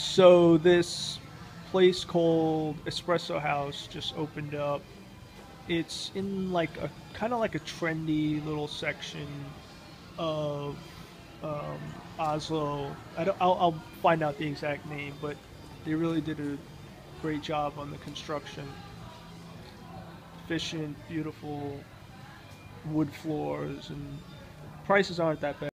So this place called Espresso House just opened up. It's in like a kind of like a trendy little section of um, Oslo. I don't, will I'll find out the exact name, but they really did a great job on the construction. Efficient, beautiful wood floors, and prices aren't that bad.